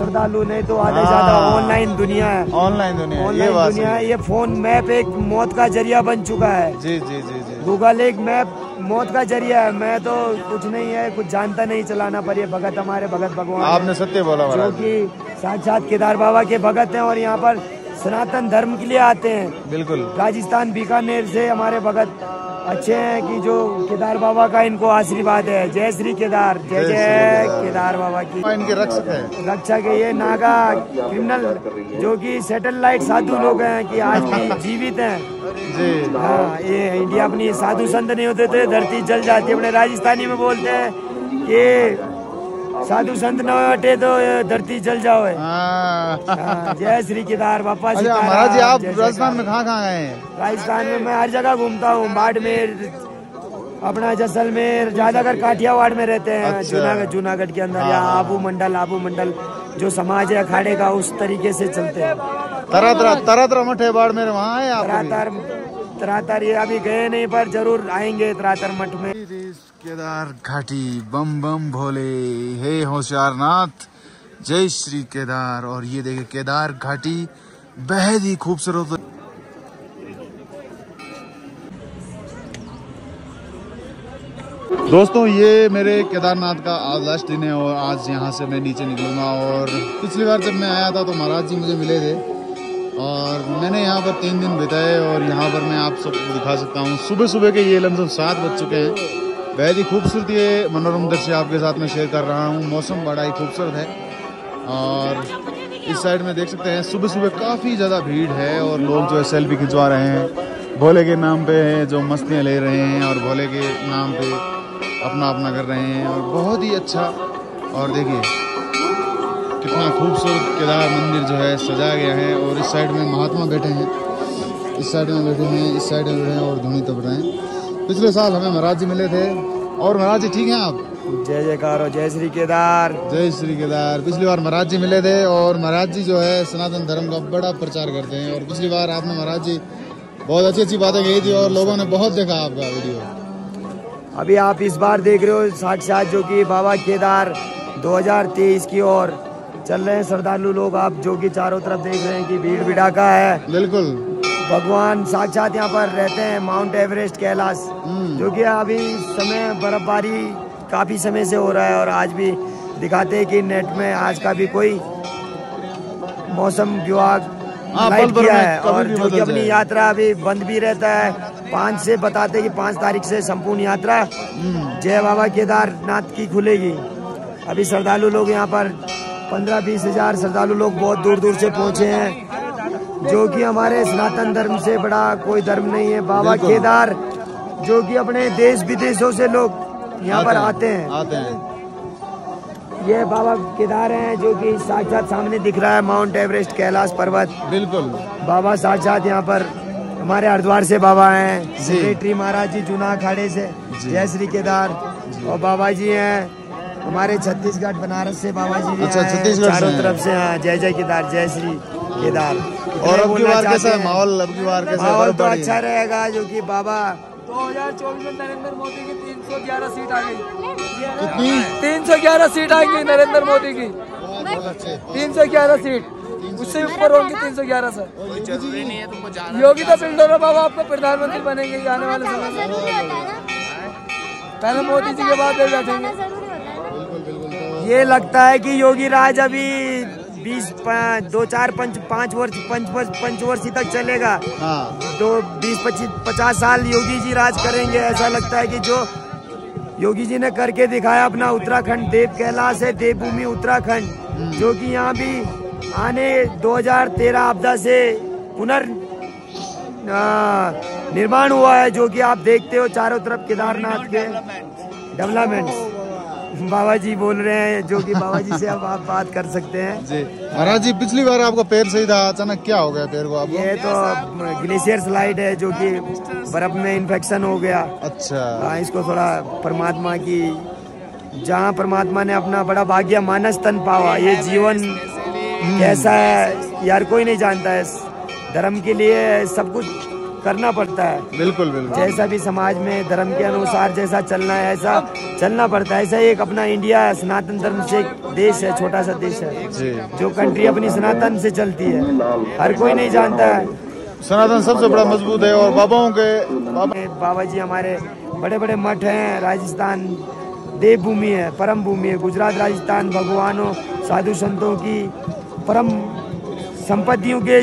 श्रद्धालु नहीं तो आधे ज़्यादा हाँ। ऑनलाइन दुनिया है। ऑनलाइन दुनिया ये ऑनलाइन दुनिया है। ये फ़ोन मैप एक मौत का ज़रिया बन चुका है। जी जी जी जी। गूगल एक मैप मौत का ज़रिया है। मैं तो कुछ नहीं है कुछ जानता नहीं चलाना पर ये भगत हमारे भगत भगवान आपने सत्य बोला जो कि साक्षात केदार बाबा के भगत हैं और यहाँ पर सनातन धर्म के लिए आते हैं। बिल्कुल। राजस्थान बीकानेर से हमारे भगत अच्छे हैं कि जो केदार बाबा का इनको आशीर्वाद है। जय श्री केदार जय जय केदार। बाबा की। इनके रक्षक है। रक्षक है ये नागा क्रिमिनल जो कि सैटेलाइट साधु लोग हैं कि आज भी जीवित हैं। जी। हाँ ये इंडिया अपनी साधु संत नहीं होते थे धरती जल जाती है अपने राजस्थानी में बोलते हैं कि साधु संत न हटे तो धरती जल जाओ है हाँ। जय श्री केदार बापा सीताराम, महाराज जी आप राजस्थान में कहाँ कहाँ गए राजस्थान में मैं हर जगह घूमता हूँ बाड़मेर अपना जैसलमेर ज़्यादातर काठियावाड़ में रहते हैं अच्छा। जूनागढ़ जूनागढ़ के अंदर या हाँ। आबू मंडल आबू मंडल जो समाज है अखाड़े का उस तरीके से चलते हैं तरह तरह तरह तरह मठे बाढ़ मेरे वहाँ है आप तरातर तरातर, ये अभी गए नहीं, पर ज़रूर आएँगे तरातर मठ में। केदार घाटी, बम बम भोले, हे होशियारनाथ, जय श्री केदार। और ये देखे केदार घाटी, बेहद ही खूबसूरत। दोस्तों, ये मेरे केदारनाथ का आज लास्ट दिन है, और आज यहाँ से मैं नीचे निकलूँगा, और पिछली बार जब मैं आया था तो महाराज जी मुझे मिले थे। और मैंने यहाँ पर तीन दिन बिताए और यहाँ पर मैं आप सबको दिखा सकता हूँ। सुबह सुबह के ये लमसम सात बज चुके हैं। बेहद ही खूबसूरत ये मनोरम दृश्य आपके साथ में शेयर कर रहा हूँ। मौसम बड़ा ही खूबसूरत है। और इस साइड में देख सकते हैं सुबह सुबह काफ़ी ज़्यादा भीड़ है और लोग जो है सेल्फी खिंचवा रहे हैं। भोले के नाम पे है जो मस्तियाँ ले रहे हैं और भोले के नाम पे अपना अपना कर रहे हैं और बहुत ही अच्छा। और देखिए कितना खूबसूरत केदार मंदिर जो है सजाया गया है और इस साइड में महात्मा बैठे हैं। इस साइड में बैठे हैं इस साइड में बैठे हैं और धुनी तब रहे हैं। पिछले साल हमें महाराज जी मिले थे। और महाराज जी ठीक हैं आप? जय जयकार जय श्री केदार। जय श्री केदार। पिछली बार महाराज जी मिले थे और महाराज जी जो है सनातन धर्म का बड़ा प्रचार करते हैं। और पिछली बार आपने महाराज जी बहुत अच्छी अच्छी बातें कही थी और लोगों ने बहुत देखा आपका वीडियो। अभी आप इस बार देख रहे हो साक्षात जो कि बाबा केदार 2023 की ओर चल रहे हैं श्रद्धालु लोग आप जो कि चारों तरफ़ देख रहे हैं कि भीड़ भिड़ाका है। बिल्कुल। भगवान साक्षात यहाँ पर रहते हैं माउंट एवरेस्ट कैलाश हम्म। जो कि अभी समय बर्फबारी काफ़ी समय से हो रहा है और आज भी दिखाते हैं कि नेट में आज का भी कोई मौसम विभाग हाँ, लाइट किया है और जो कि अपनी यात्रा अभी बंद भी रहता है। पाँच से बताते कि पाँच तारीख से संपूर्ण यात्रा। हम्म, जय बाबा केदारनाथ की खुलेगी। अभी श्रद्धालु लोग यहाँ पर पंद्रह बीस हज़ार श्रद्धालु लोग बहुत दूर दूर से पहुँचे हैं जो कि हमारे सनातन धर्म से बड़ा कोई धर्म नहीं है। बाबा केदार जो कि अपने देश विदेशों से लोग यहाँ पर आते हैं आते हैं। ये बाबा केदार हैं जो कि साक्षात सामने दिख रहा है माउंट एवरेस्ट कैलाश पर्वत। बिल्कुल। बाबा साक्षात यहाँ पर हमारे हरिद्वार से बाबा हैं। सेक्रेटरी महाराज जी जूना अखाड़े से जय श्री केदार। और बाबा जी हैं हमारे छत्तीसगढ़ बनारस से बाबा जी अच्छा, छत्तीसगढ़ से चारों तरफ़ से हाँ जय जय केदार जय श्री केदार। और अब की बार कैसा है? माहौल अब की बार कैसा है? माहौल तो अच्छा रहेगा जो कि बाबा 2024 में नरेंद्र मोदी की 311 सीट आ गई। कितनी? 311 सीट आएँगी नरेंद्र मोदी की। तीन सौ ग्यारह सीट। उससे ऊपर होंगी 311 सर। योगी तो बिल्डर बाबा आपको प्रधानमंत्री बनेंगे आने वाले समय में। ज़रूरी होता है ना। पहले मोदी जी के बाद बैठेंगे। है ये लगता है कि योगी राज अभी बीस दो चार पंच पाँच वर्ष पंच पंचवर्षी तक चलेगा। हाँ। तो बीस पच्चीस पचास साल योगी जी राज करेंगे ऐसा लगता है कि जो योगी जी ने करके दिखाया अपना उत्तराखंड देव कैलाश है देवभूमि उत्तराखंड जो कि यहाँ भी आने 2013 आपदा से पुनर् निर्माण हुआ है जो कि आप देखते हो चारों तरफ़ केदारनाथ के डेवलपमेंट बाबा जी बोल रहे हैं जो कि बाबा जी से अब आप बात कर सकते हैं। जी। महाराज जी पिछली बार आपका पैर सही था अचानक क्या हो गया पैर को आपको? ये तो ग्लेशियर स्लाइड है जो कि बर्फ़ में इन्फेक्शन हो गया। अच्छा। हाँ, इसको थोड़ा परमात्मा की जहाँ परमात्मा ने अपना बड़ा भाग्य मानस तन पावा ये जीवन कैसा है यार कोई नहीं जानता है। धर्म के लिए सब कुछ करना पड़ता है। बिल्कुल बिल्कुल। जैसा भी समाज में धर्म के अनुसार जैसा चलना है ऐसा चलना पड़ता है। ऐसा एक अपना इंडिया है सनातन धर्म से एक देश है छोटा सा देश है जो। कंट्री अपनी सनातन से चलती है। हर कोई नहीं जानता है। सनातन सबसे बड़ा मज़बूत है और बाबाओं के बाबा बाबा जी हमारे बड़े बड़े मठ हैं राजस्थान देवभूमि है परम भूमि है। गुजरात राजस्थान भगवानों साधु संतों की परम संपत्तियों के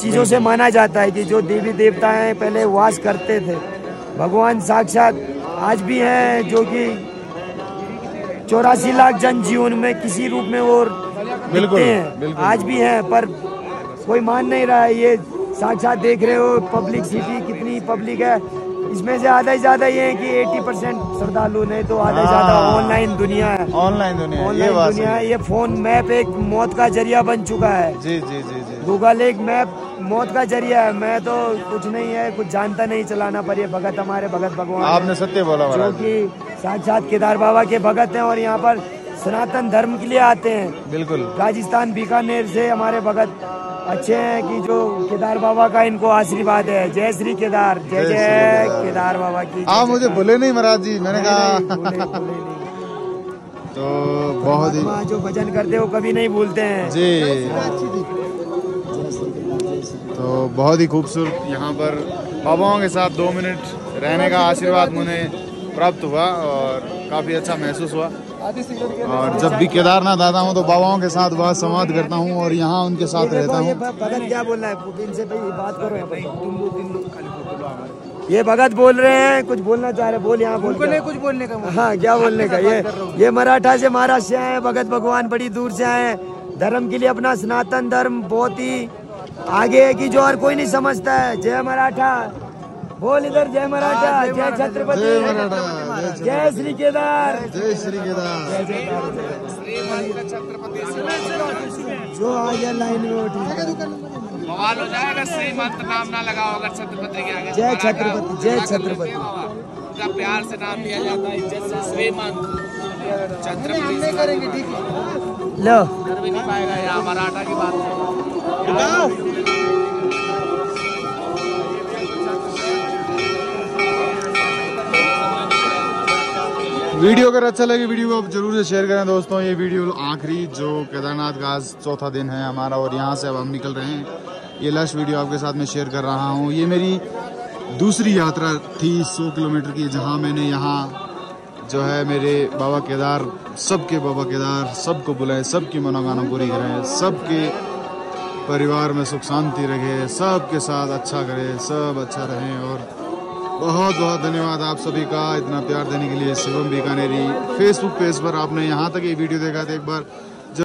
चीज़ों से माना जाता है कि जो देवी देवता हैं पहले वास करते थे भगवान साक्षात आज भी हैं जो कि चौरासी लाख जन जीवन में किसी रूप में वो बिल्कुल, दिखते हैं। बिल्कुल। आज भी हैं पर कोई मान नहीं रहा है ये साक्षात देख रहे हो पब्लिक सिटी कितनी पब्लिक है। इसमें से आधा ही ज़्यादा ये है कि 80 परसेंट श्रद्धालु नहीं तो आधा ज़्यादा हाँ। ऑनलाइन दुनिया है। ऑनलाइन दुनिया ऑनलाइन दुनिया है। ये फ़ोन मैप एक मौत का ज़रिया बन चुका है। जी जी जी जी। गूगल एक मैप मौत का ज़रिया है। मैं तो कुछ नहीं है कुछ जानता नहीं चलाना पर ये भगत हमारे भगत भगवान आपने सत्य बोला जो कि साक्षात केदार बाबा के भगत हैं और यहाँ पर सनातन धर्म के लिए आते हैं। बिल्कुल। राजस्थान बीकानेर से हमारे भगत अच्छे हैं कि जो केदार बाबा का इनको आशीर्वाद है। जय श्री केदार जय जय केदार। बाबा की आप मुझे बोले नहीं महाराज जी मैंने कहा। तो बहुत ही जो भजन करते हो कभी नहीं भूलते हैं। जी। तो बहुत ही खूबसूरत यहाँ पर बाबाओं के साथ दो मिनट रहने का आशीर्वाद मुझे प्राप्त हुआ और काफ़ी अच्छा महसूस हुआ। और जब भी केदारनाथ आता हूँ तो बाबाओं के साथ वह संवाद करता हूँ और यहाँ उनके साथ रहता हूँ। क्या बोल रहा है? बात करो ये भगत बोल रहे हैं कुछ बोलना चाह रहे हैं, बोल यहाँ बोल उनको नहीं कुछ बोलने का हाँ क्या बोलने का? ये ये मराठा से महाराष्ट्र से आए भगत भगवान बड़ी दूर से आए धर्म के लिए अपना सनातन धर्म बहुत ही आगे है कि जो और कोई नहीं समझता है। जय मराठा। बोल इधर जय मराठा। जय जय छत्रपति। जय जय श्री केदार। जय श्री केदार। जो आ गया लाइन में वो ठीक है। बवाल हो जाएगा श्रीमंत नाम ना लगाओ अगर छत्रपति के आगे। जय छत्रपति जय छत्रपति। प्यार से नाम लिया जाता है इज़्ज़त से श्रीमंत। छत्रपति से करेंगे ठीक है। लो। कर भी नहीं पाएगा यहाँ मराठा की बात है। वीडियो अगर अच्छा लगे वीडियो को आप ज़रूर से शेयर करें दोस्तों। ये वीडियो आखिरी जो केदारनाथ का आज चौथा दिन है हमारा और यहाँ से अब हम निकल रहे हैं। ये लास्ट वीडियो आपके साथ में शेयर कर रहा हूँ। ये मेरी दूसरी यात्रा थी सौ किलोमीटर की, जहाँ मैंने यहाँ जो है मेरे बाबा केदार, सबके बाबा केदार, सबको बुलाए, सबकी मनोकामना पूरी करें सबके परिवार में सुख शांति रखे सबके साथ अच्छा करे, सब अच्छा रहें और बहुत बहुत धन्यवाद आप सभी का इतना प्यार देने के लिए शिवम बीकानेरी। फेसबुक पेज पर आपने यहाँ तक ये वीडियो देखा था एक बार। जब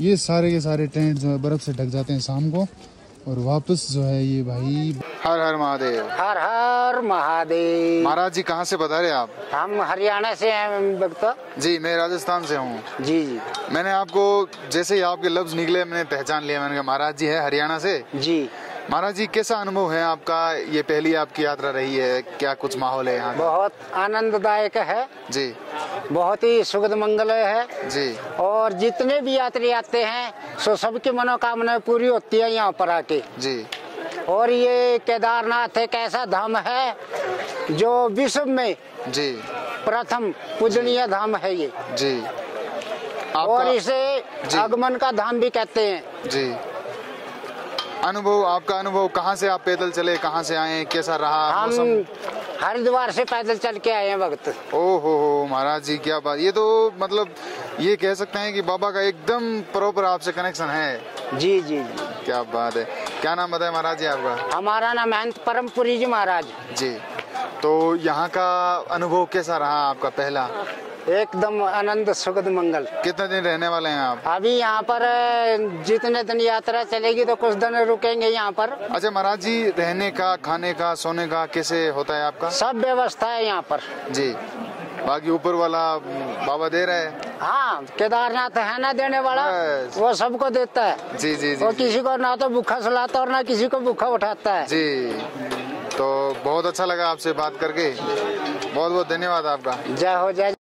ये सारे के सारे टेंट जो है बर्फ़ से ढक जाते हैं शाम को और वापस जो है ये भाई हर हर महादेव। हर हर महादेव। महाराज जी कहाँ से बता रहे आप? हम हरियाणा से हैं भक्त। जी मैं राजस्थान से हूँ। जी जी। मैंने आपको जैसे ही आपके लफ्ज निकले मैंने पहचान लिया। मैंने कहा महाराज जी है हरियाणा से। जी। महाराज जी कैसा अनुभव है आपका? ये पहली आपकी यात्रा रही है क्या कुछ माहौल है यहाँ बहुत आनंददायक है। जी। बहुत ही सुगध मंगल है। जी। और जितने भी यात्री आते हैं सो सबकी मनोकामनाएँ पूरी होती है यहाँ पर आके। जी। और ये केदारनाथ एक ऐसा धाम है जो विश्व में जी। प्रथम पूजनीय धाम है ये। जी। और इसे। आगमन का धाम भी कहते हैं। जी। अनुभव आपका अनुभव कहाँ से आप पैदल चले कहाँ से आए कैसा रहा हम हरिद्वार से पैदल चल के आए हैं वक्त। ओ हो हो महाराज जी क्या बात। ये तो मतलब ये कह सकते हैं कि बाबा का एकदम प्रॉपर आपसे कनेक्शन है। जी जी जी। क्या बात है। क्या नाम बताए महाराज जी आपका? हमारा नाम महंत परमपुरी जी महाराज। जी। तो यहाँ का अनुभव कैसा रहा आपका पहला? एकदम आनंद सुखद मंगल। कितने दिन रहने वाले हैं आप? अभी यहाँ पर जितने दिन यात्रा चलेगी तो कुछ दिन रुकेंगे यहाँ पर। अच्छा महाराज जी रहने का खाने का सोने का कैसे होता है आपका? सब व्यवस्था है यहाँ पर। जी। बाकी ऊपर वाला बाबा दे रहा है? हाँ केदारनाथ है ना देने वाला? वो सबको देता है। जी जी जी वो किसी को ना तो भूखा सुलाता और ना किसी को भूखा उठाता है। जी। तो बहुत अच्छा लगा आपसे बात करके। बहुत बहुत धन्यवाद आपका। जय हो जय